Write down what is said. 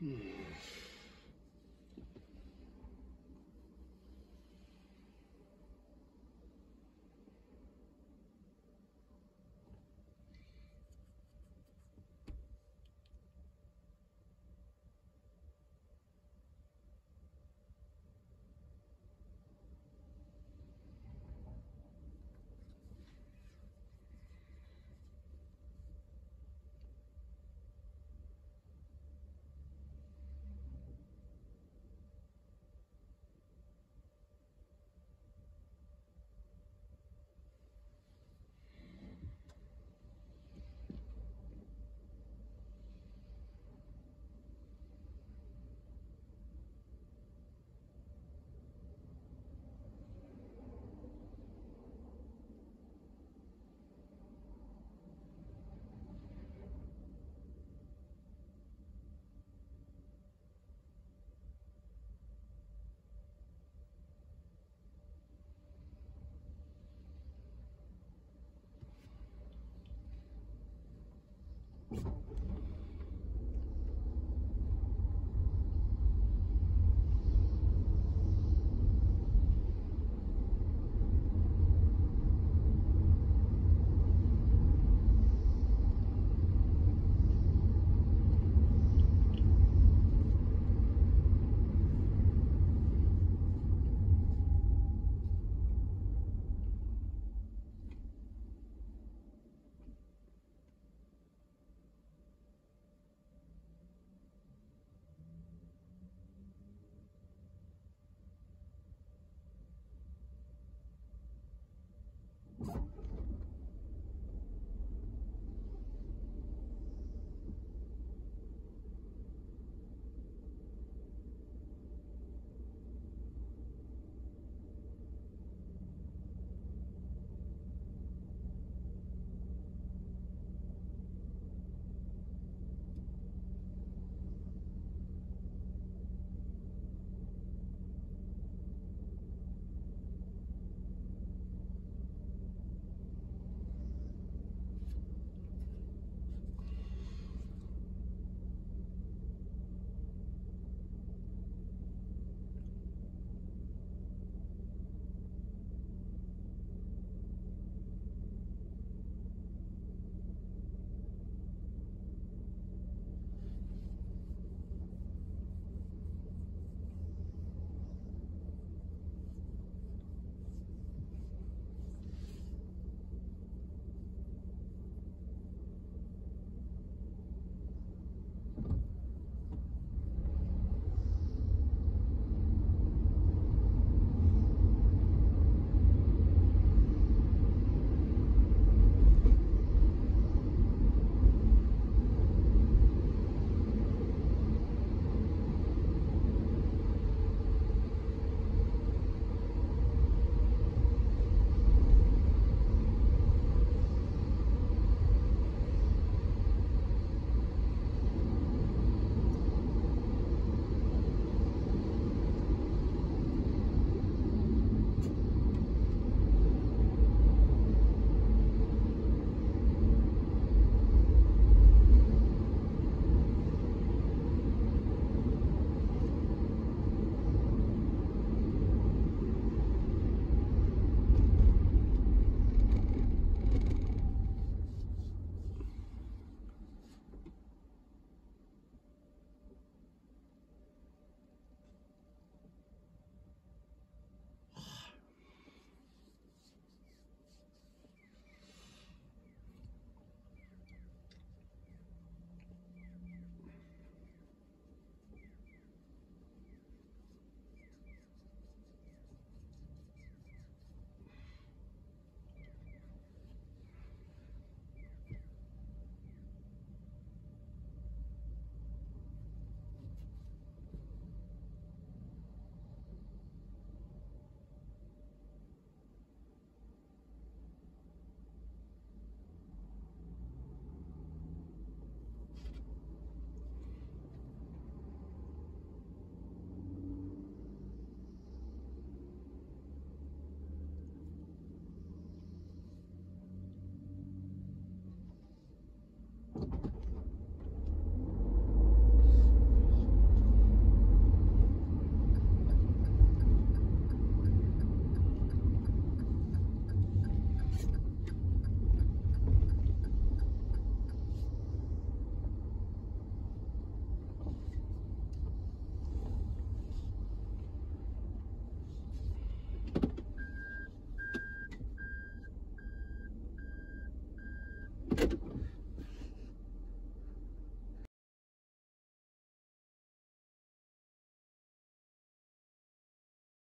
Hmm.